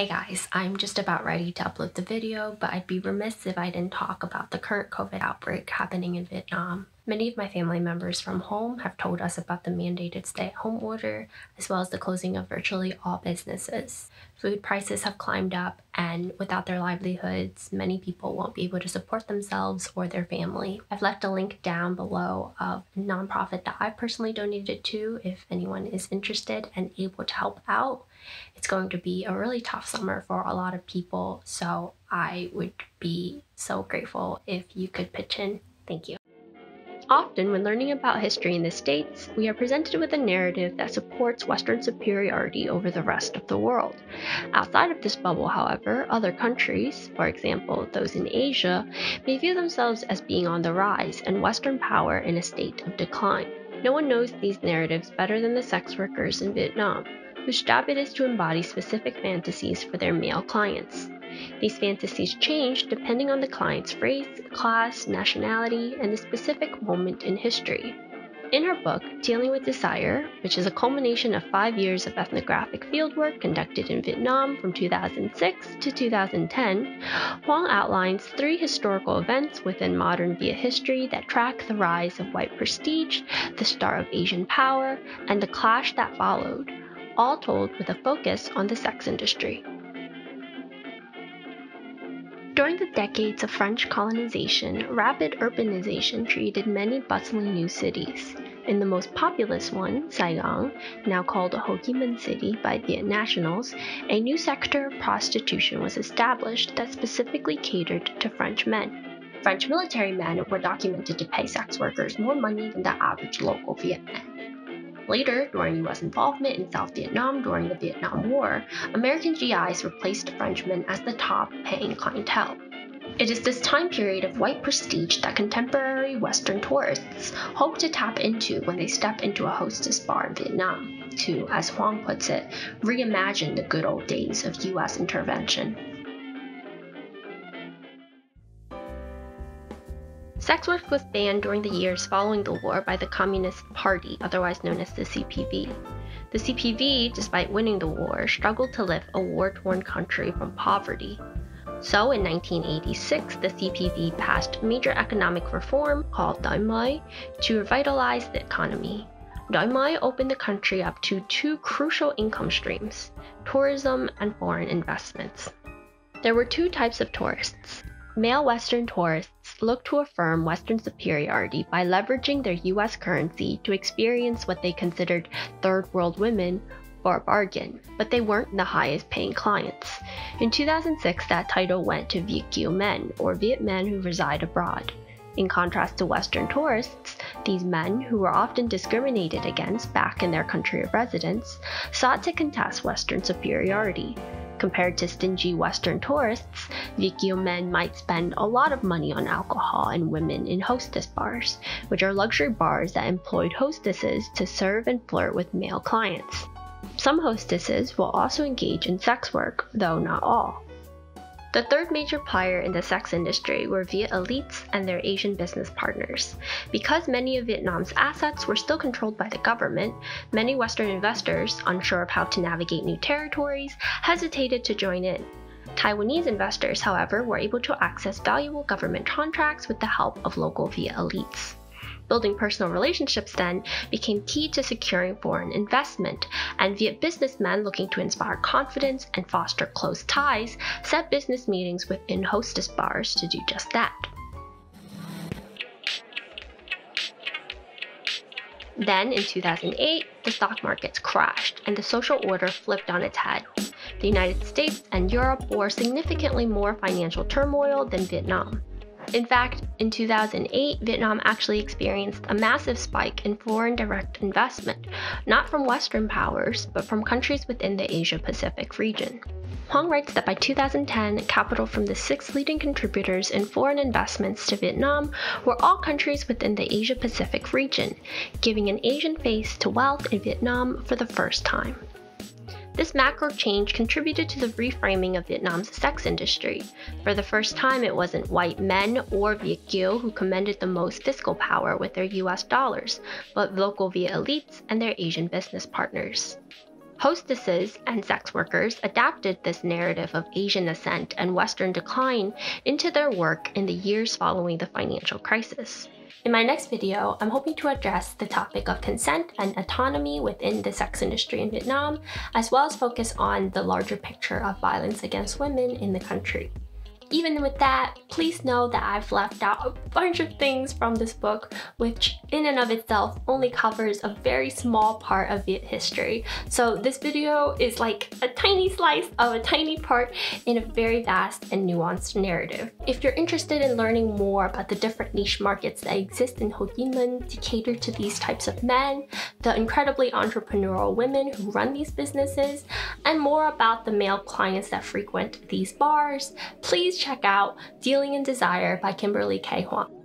Hey guys, I'm just about ready to upload the video, but I'd be remiss if I didn't talk about the current COVID outbreak happening in Vietnam. Many of my family members from home have told us about the mandated stay at home order, as well as the closing of virtually all businesses. Food prices have climbed up, and without their livelihoods, many people won't be able to support themselves or their family. I've left a link down below of a nonprofit that I personally donated to if anyone is interested and able to help out. It's going to be a really tough summer for a lot of people, so I would be so grateful if you could pitch in. Thank you. Often, when learning about history in the States, we are presented with a narrative that supports Western superiority over the rest of the world. Outside of this bubble, however, other countries, for example, those in Asia, may view themselves as being on the rise and Western power in a state of decline. No one knows these narratives better than the sex workers in Vietnam, whose job it is to embody specific fantasies for their male clients. These fantasies change depending on the client's race, class, nationality, and the specific moment in history. In her book, Dealing with Desire, which is a culmination of five years of ethnographic fieldwork conducted in Vietnam from 2006 to 2010, Hoang outlines three historical events within modern Viet history that track the rise of white prestige, the star of Asian power, and the clash that followed, all told with a focus on the sex industry. The decades of French colonization, rapid urbanization created many bustling new cities. In the most populous one, Saigon, now called Ho Chi Minh City by Viet nationals, a new sector of prostitution was established that specifically catered to French men. French military men were documented to pay sex workers more money than the average local Viet man. Later, during US involvement in South Vietnam during the Vietnam War, American GIs replaced Frenchmen as the top paying clientele. It is this time period of white prestige that contemporary Western tourists hope to tap into when they step into a hostess bar in Vietnam to, as Hoang puts it, reimagine the good old days of US intervention. Sex work was banned during the years following the war by the Communist Party, otherwise known as the CPV. The CPV, despite winning the war, struggled to lift a war torn country from poverty. So in 1986, the CPV passed major economic reform called Đổi mới to revitalize the economy. Đổi mới opened the country up to two crucial income streams tourism and foreign investments. There were two types of tourists Male Western tourists looked to affirm Western superiority by leveraging their US currency to experience what they considered third world women for a bargain, but they weren't the highest paying clients. In 2006, that title went to Viet Kieu men, or Viet men who reside abroad. In contrast to Western tourists, these men, who were often discriminated against back in their country of residence, sought to contest Western superiority. Compared to stingy Western tourists, Viet men might spend a lot of money on alcohol and women in hostess bars, which are luxury bars that employed hostesses to serve and flirt with male clients. Some hostesses will also engage in sex work, though not all. The third major player in the sex industry were Viet elites and their Asian business partners. Because many of Vietnam's assets were still controlled by the government, many Western investors, unsure of how to navigate new territories, hesitated to join in. Taiwanese investors, however, were able to access valuable government contracts with the help of local Viet elites. Building personal relationships then became key to securing foreign investment, and Viet businessmen looking to inspire confidence and foster close ties set business meetings within hostess bars to do just that. Then, in 2008, the stock markets crashed and the social order flipped on its head. The United States and Europe bore significantly more financial turmoil than Vietnam. In fact, in 2008, Vietnam actually experienced a massive spike in foreign direct investment, not from Western powers, but from countries within the Asia Pacific region. Hoang writes that by 2010, capital from the six leading contributors in foreign investments to Vietnam were all countries within the Asia Pacific region, giving an Asian face to wealth in Vietnam for the first time. This macro change contributed to the reframing of Vietnam's sex industry. For the first time, it wasn't white men or Viet Kieu who commanded the most fiscal power with their US dollars, but local Viet elites and their Asian business partners. Hostesses and sex workers adapted this narrative of Asian ascent and Western decline into their work in the years following the financial crisis. In my next video, I'm hoping to address the topic of consent and autonomy within the sex industry in Vietnam, as well as focus on the larger picture of violence against women in the country. Even with that, please know that I've left out a bunch of things from this book, which in and of itself only covers a very small part of Viet history. So this video is like a tiny slice of a tiny part in a very vast and nuanced narrative. If you're interested in learning more about the different niche markets that exist in Ho Chi Minh to cater to these types of men, the incredibly entrepreneurial women who run these businesses, and more about the male clients that frequent these bars, please check out Dealing in Desire by Kimberly Kay Hoang.